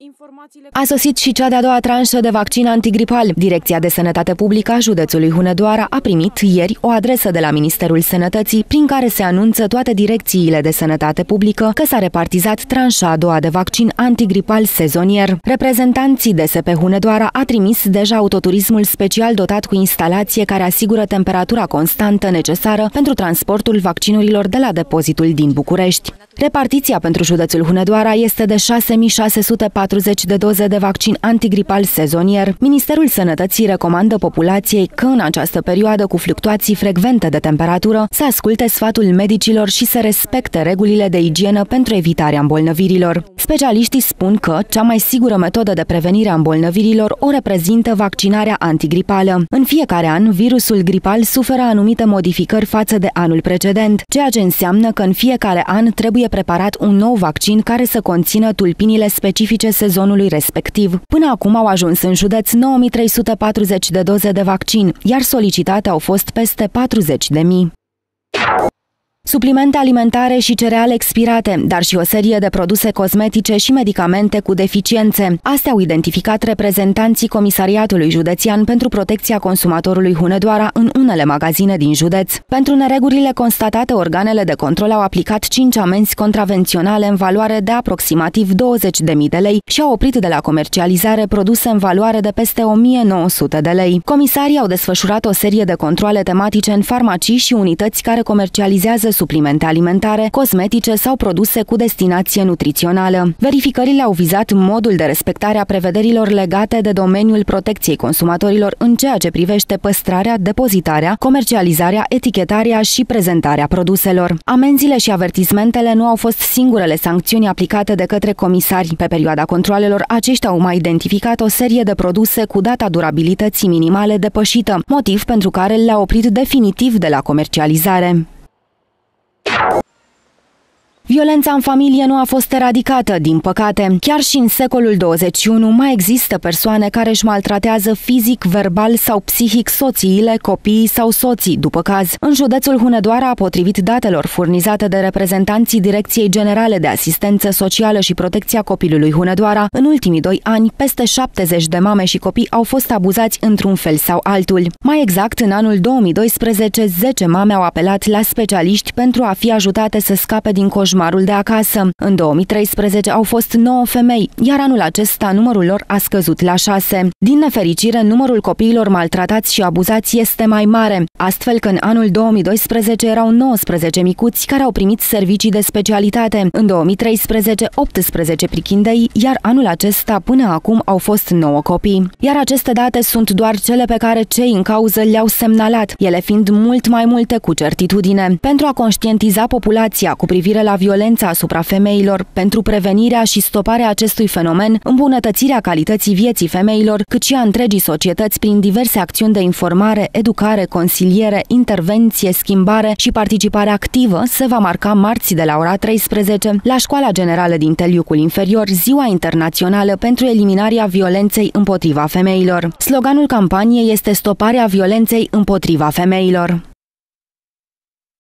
Informațiile... A sosit și cea de-a doua tranșă de vaccin antigripal. Direcția de Sănătate Publică a județului Hunedoara a primit ieri o adresă de la Ministerul Sănătății prin care se anunță toate direcțiile de sănătate publică că s-a repartizat tranșa a doua de vaccin antigripal sezonier. Reprezentanții DSP Hunedoara a trimis deja autoturismul special dotat cu instalație care asigură temperatura constantă necesară pentru transportul vaccinurilor de la depozitul din București. Repartiția pentru județul Hunedoara este de 6640 de doze de vaccin antigripal sezonier. Ministerul Sănătății recomandă populației că în această perioadă cu fluctuații frecvente de temperatură să asculte sfatul medicilor și să respecte regulile de igienă pentru evitarea îmbolnăvirilor. Specialiștii spun că cea mai sigură metodă de prevenire a îmbolnăvirilor o reprezintă vaccinarea antigripală. În fiecare an, virusul gripal suferă anumite modificări față de anul precedent, ceea ce înseamnă că în fiecare an trebuie preparat un nou vaccin care să conțină tulpinile specifice sezonului respectiv. Până acum au ajuns în județ 9340 de doze de vaccin, iar solicitate au fost peste 40 de mii. Suplimente alimentare și cereale expirate, dar și o serie de produse cosmetice și medicamente cu deficiențe. Astea au identificat reprezentanții Comisariatului Județean pentru Protecția Consumatorului Hunedoara în unele magazine din județ. Pentru neregulile constatate, organele de control au aplicat 5 amenzi contravenționale în valoare de aproximativ 20.000 de lei și au oprit de la comercializare produse în valoare de peste 1.900 de lei. Comisarii au desfășurat o serie de controle tematice în farmacii și unități care comercializează suplimente alimentare, cosmetice sau produse cu destinație nutrițională. Verificările au vizat modul de respectare a prevederilor legate de domeniul protecției consumatorilor în ceea ce privește păstrarea, depozitarea, comercializarea, etichetarea și prezentarea produselor. Amenziile și avertismentele nu au fost singurele sancțiuni aplicate de către comisari. Pe perioada controalelor, aceștia au mai identificat o serie de produse cu data durabilității minimale depășită, motiv pentru care le-a oprit definitiv de la comercializare. Violența în familie nu a fost eradicată, din păcate. Chiar și în secolul 21 mai există persoane care își maltratează fizic, verbal sau psihic soțiile, copiii sau soții, după caz. În județul Hunedoara, potrivit datelor furnizate de reprezentanții Direcției Generale de Asistență Socială și Protecția Copilului Hunedoara, în ultimii doi ani, peste 70 de mame și copii au fost abuzați într-un fel sau altul. Mai exact, în anul 2012, 10 mame au apelat la specialiști pentru a fi ajutate să scape din coșmar coșmarul de acasă. În 2013 au fost 9 femei, iar anul acesta numărul lor a scăzut la 6. Din nefericire, numărul copiilor maltratați și abuzați este mai mare, astfel că în anul 2012 erau 19 micuți care au primit servicii de specialitate. În 2013, 18 prichindei, iar anul acesta până acum au fost 9 copii. Iar aceste date sunt doar cele pe care cei în cauză le-au semnalat, ele fiind mult mai multe cu certitudine. Pentru a conștientiza populația cu privire la violență violența asupra femeilor, pentru prevenirea și stoparea acestui fenomen, îmbunătățirea calității vieții femeilor, cât și a întregii societăți prin diverse acțiuni de informare, educare, consiliere, intervenție, schimbare și participare activă, se va marca marți de la ora 13 la Școala Generală din Teliucul Inferior, Ziua Internațională pentru eliminarea violenței împotriva femeilor. Sloganul campaniei este stoparea violenței împotriva femeilor.